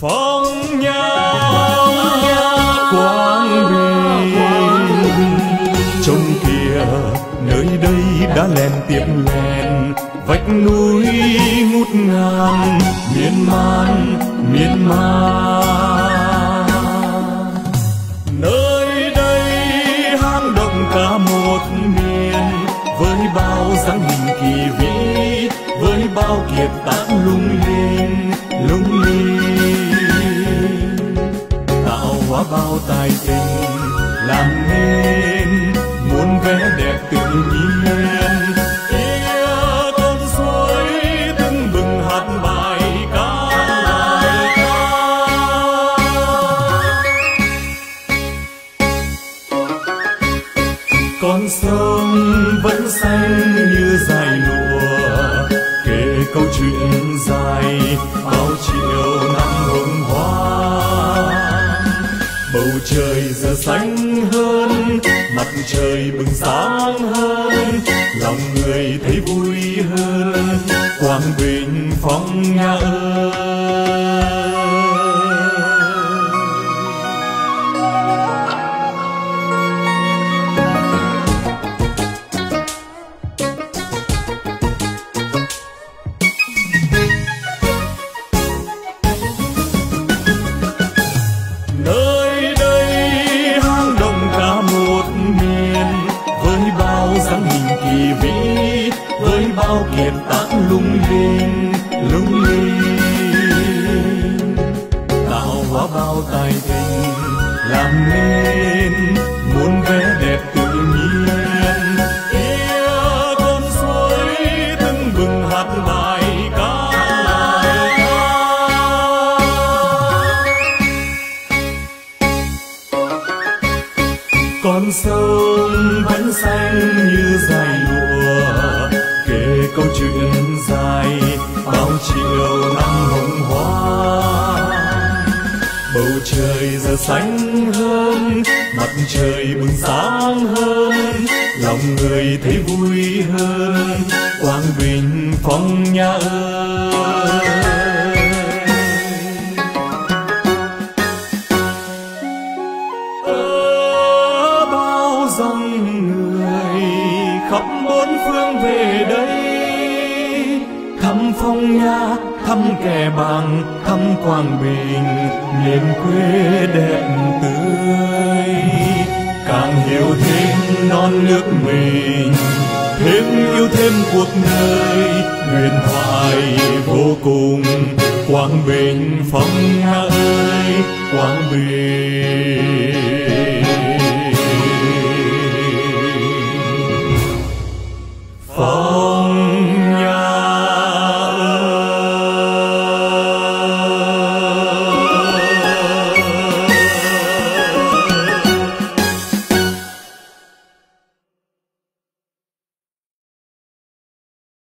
phong nha quang bình trông kìa nơi đây đã len tiếp len vách núi ngút ngàn miên man miên man. Nơi đây hang động cả một miền với bao dáng hình kỳ vĩ với bao kiệt tác lung linh lung linh bao tài tình làm nên muôn vẻ đẹp tự nhiên. Kia con suối tưng bừng hát bài ca bài ca. Con sông vẫn xanh như dài lụa, kể câu chuyện dài. Bầu trời giờ xanh hơn, mặt trời bừng sáng hơn, lòng người thấy vui hơn. Quang bình phong nhà ơi. Kỳ vĩ với bao kiệt tác lung linh lung linh. Tạo hóa bao tài tình con sông vẫn xanh như dài lụa kể câu chuyện dài, bao chiều năm hồng hoa. Bầu trời giờ xanh hơn, mặt trời bừng sáng hơn, lòng người thấy vui hơn. Quang bình phong nhà ơi. Dòng người khắp bốn phương về đây. Thăm phong nha, thăm kẻ bằng thăm quảng bình miền quê đẹp tươi. Càng hiểu thêm non nước mình, thêm yêu thêm cuộc đời. Huyền thoại vô cùng quảng bình phong nha ơi quảng bình.